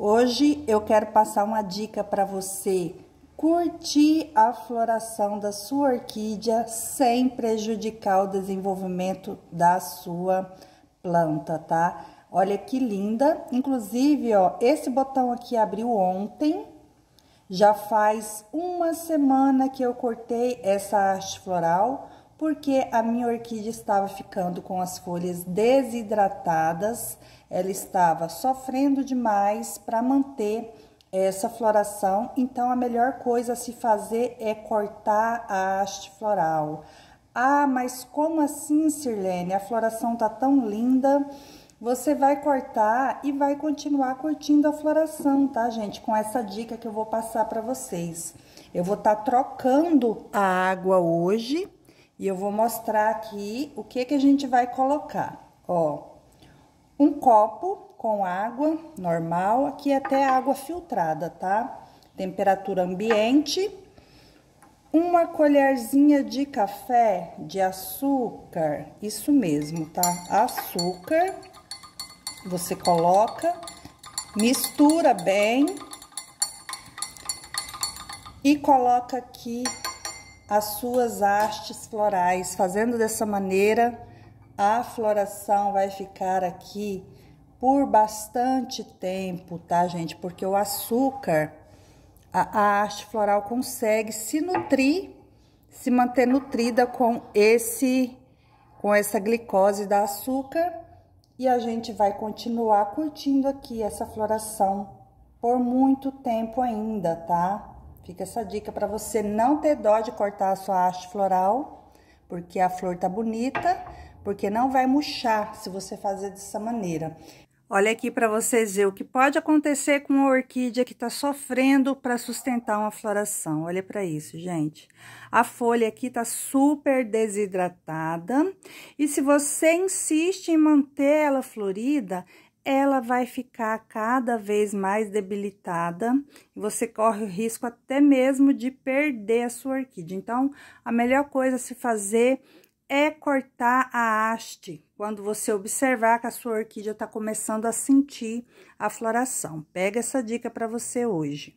Hoje eu quero passar uma dica para você curtir a floração da sua orquídea sem prejudicar o desenvolvimento da sua planta, tá? Olha que linda. Inclusive, ó, esse botão aqui abriu ontem. Já faz uma semana que eu cortei essa haste floral, porque a minha orquídea estava ficando com as folhas desidratadas ela estava sofrendo demais para manter essa floração, então a melhor coisa a se fazer é cortar a haste floral. Ah, mas como assim, Sirlene? A floração tá tão linda. Você vai cortar e vai continuar curtindo a floração, tá, gente? Com essa dica que eu vou passar para vocês. Eu vou estar tá trocando a água hoje e eu vou mostrar aqui o que que a gente vai colocar. Ó, um copo com água normal, aqui até água filtrada, tá? Temperatura ambiente. Uma colherzinha de café de açúcar, isso mesmo, tá? Açúcar, você coloca, mistura bem e coloca aqui as suas hastes florais, fazendo dessa maneira a floração vai ficar aqui por bastante tempo, tá, gente? Porque o açúcar, a, a haste floral consegue se nutrir, se manter nutrida com esse, com essa glicose da açúcar e a gente vai continuar curtindo aqui essa floração por muito tempo ainda, tá? Fica essa dica para você não ter dó de cortar a sua haste floral, porque a flor tá bonita, porque não vai murchar se você fazer dessa maneira. Olha aqui para vocês verem o que pode acontecer com uma orquídea que está sofrendo para sustentar uma floração. Olha para isso, gente. A folha aqui está super desidratada e se você insiste em manter ela florida, ela vai ficar cada vez mais debilitada e você corre o risco até mesmo de perder a sua orquídea. Então, a melhor coisa a se fazer é cortar a haste quando você observar que a sua orquídea está começando a sentir a floração. Pega essa dica para você hoje.